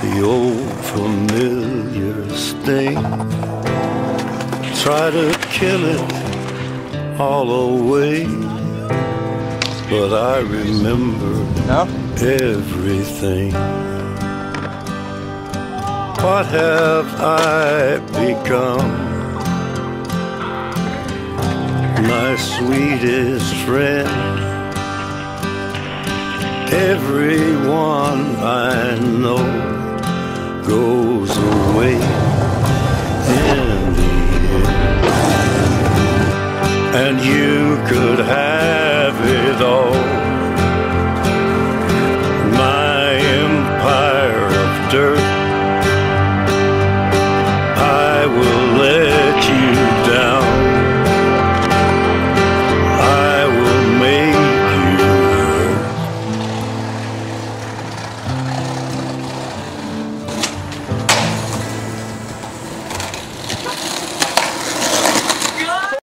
the old familiar sting. Try to kill it all away, but I remember No? everything. What have I become? My sweetest friend. Everyone I know And you could have it all.